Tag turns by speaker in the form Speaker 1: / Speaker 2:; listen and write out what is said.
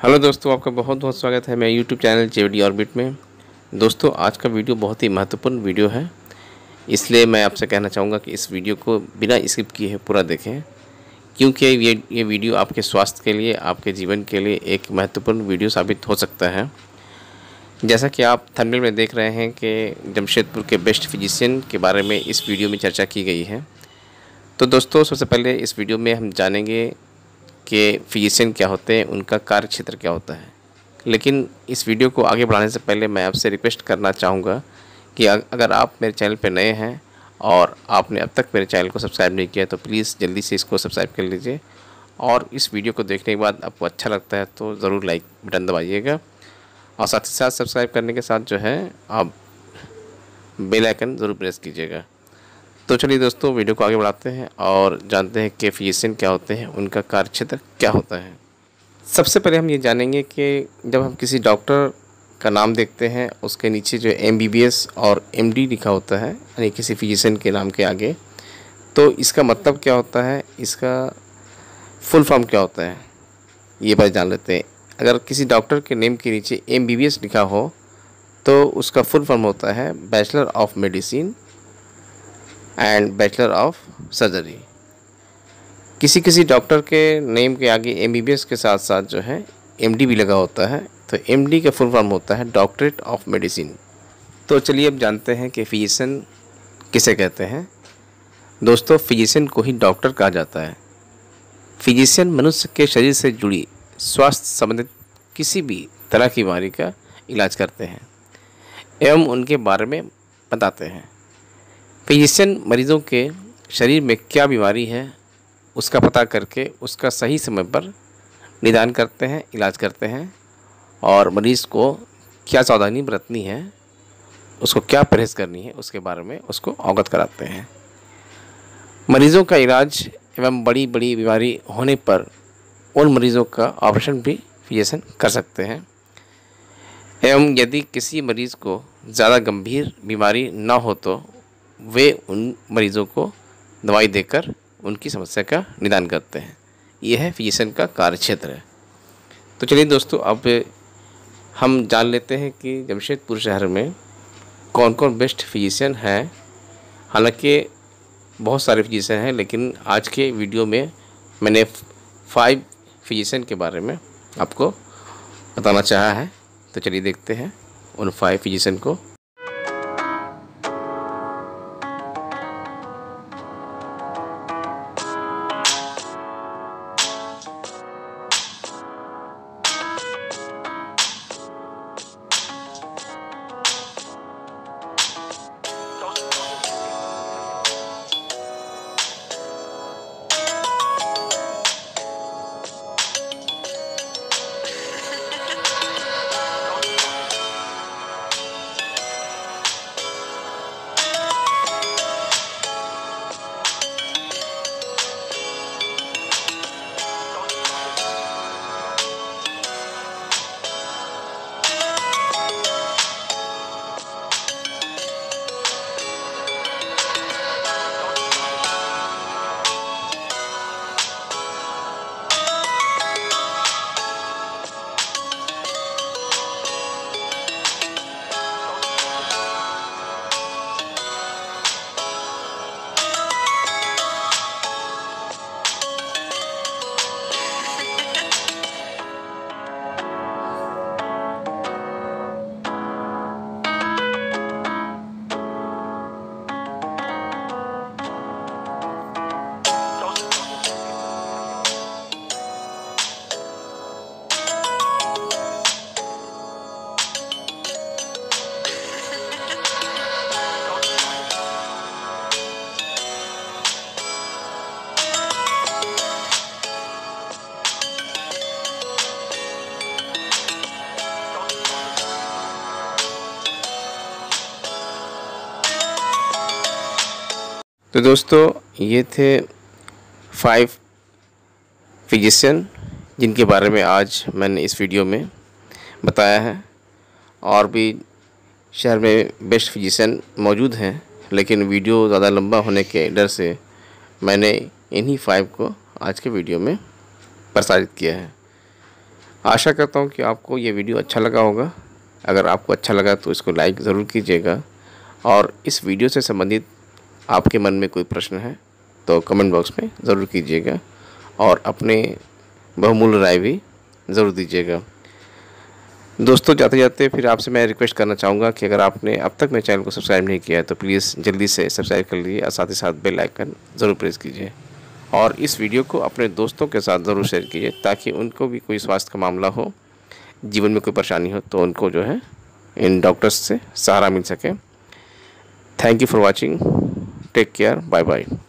Speaker 1: Hello दोस्तों, आपका बहुत बहुत स्वागत है मैं यूट्यूब चैनल जेडी ऑर्बिट में। दोस्तों, आज का वीडियो बहुत ही महत्वपूर्ण वीडियो है। इसलिए मैं आपसे कहना चाहूँगा कि इस वीडियो को बिना स्किप किए पूरा देखें, क्योंकि ये ये वीडियो आपके स्वास्थ्य के लिए, आपके जीवन के लिए एक महत्वपूर्ण वीडियो साबित हो सकता है। जैसा कि आप थंबनेल में देख रहे हैं कि जमशेदपुर के बेस्ट फिजिशियन के बारे में इस वीडियो में चर्चा की गई है। तो दोस्तों, सबसे पहले इस वीडियो में हम जानेंगे कि फिजिशियन क्या होते हैं, उनका कार्य क्षेत्र क्या होता है। लेकिन इस वीडियो को आगे बढ़ाने से पहले मैं आपसे रिक्वेस्ट करना चाहूँगा कि अगर आप मेरे चैनल पर नए हैं और आपने अब तक मेरे चैनल को सब्सक्राइब नहीं किया तो प्लीज़ जल्दी से इसको सब्सक्राइब कर लीजिए। और इस वीडियो को देखने के बाद आपको अच्छा लगता है तो ज़रूर लाइक बटन दबाइएगा। और साथ ही साथ सब्सक्राइब करने के साथ जो है आप बेल आइकन ज़रूर प्रेस कीजिएगा। तो चलिए दोस्तों, वीडियो को आगे बढ़ाते हैं और जानते हैं कि फिजिशियन क्या होते हैं, उनका कार्य क्षेत्र क्या होता है। सबसे पहले हम ये जानेंगे कि जब हम किसी डॉक्टर का नाम देखते हैं, उसके नीचे जो एमबीबीएस और एमडी लिखा होता है, यानी किसी फिजिशियन के नाम के आगे तो इसका मतलब क्या होता है, इसका फुल फॉर्म क्या होता है, ये बात जान लेते हैं। अगर किसी डॉक्टर के नेम के नीचे एमबीबीएस लिखा हो तो उसका फुल फॉर्म होता है bachelor of medicine and bachelor of surgery किसी किसी डॉक्टर के नेम के आगे एमबीबीएस के साथ साथ जो है एमडी भी लगा होता है तो MD का फुल फॉर्म होता है डॉक्टरेट ऑफ़ मेडिसिन तो चलिए अब जानते हैं कि फिजिशियन किसे कहते हैं। दोस्तों फिजिशियन को ही डॉक्टर कहा जाता है। फिजिशियन मनुष्य के शरीर से जुड़ी स्वास्थ्य संबंधित किसी भी तरह की बीमारी का इलाज करते हैं, एवं उनके बारे में बताते हैं। फिजिशियन मरीज़ों के शरीर में क्या बीमारी है, उसका पता करके उसका सही समय पर निदान करते हैं, इलाज करते हैं और मरीज़ को क्या सावधानी बरतनी है, उसको क्या परहेज़ करनी है, उसके बारे में उसको अवगत कराते हैं। मरीज़ों का इलाज एवं बड़ी बड़ी बीमारी होने पर उन मरीज़ों का ऑपरेशन भी फिजिशियन कर सकते हैं। एवं यदि किसी मरीज़ को ज़्यादा गंभीर बीमारी ना हो तो वे उन मरीज़ों को दवाई देकर उनकी समस्या का निदान करते हैं। यह है फिजिशियन का कार्य क्षेत्र है। तो चलिए दोस्तों, अब हम जान लेते हैं कि जमशेदपुर शहर में कौन कौन बेस्ट फिजिशियन हैं। हालाँकि बहुत सारे फिजिशियन हैं, लेकिन आज के वीडियो में मैंने फाइव फिजिशियन के बारे में आपको बताना चाहा है। तो चलिए देखते हैं उन फाइव फिजिशियन को। तो दोस्तों, ये थे फाइव फिजिशियन जिनके बारे में आज मैंने इस वीडियो में बताया है। और भी शहर में बेस्ट फिजिशियन मौजूद हैं, लेकिन वीडियो ज़्यादा लंबा होने के डर से मैंने इन्हीं फाइव को आज के वीडियो में प्रसारित किया है। आशा करता हूँ कि आपको ये वीडियो अच्छा लगा होगा। अगर आपको अच्छा लगा तो इसको लाइक ज़रूर कीजिएगा। और इस वीडियो से संबंधित आपके मन में कोई प्रश्न है तो कमेंट बॉक्स में ज़रूर कीजिएगा और अपने बहुमूल्य राय भी ज़रूर दीजिएगा। दोस्तों जाते जाते फिर आपसे मैं रिक्वेस्ट करना चाहूँगा कि अगर आपने अब तक मेरे चैनल को सब्सक्राइब नहीं किया है तो प्लीज़ जल्दी से सब्सक्राइब कर लीजिए और साथ ही साथ बेल आइकन ज़रूर प्रेस कीजिए। और इस वीडियो को अपने दोस्तों के साथ ज़रूर शेयर कीजिए ताकि उनको भी कोई स्वास्थ्य का मामला हो, जीवन में कोई परेशानी हो तो उनको जो है इन डॉक्टर्स से सहारा मिल सके। Thank you for watching take care. Bye bye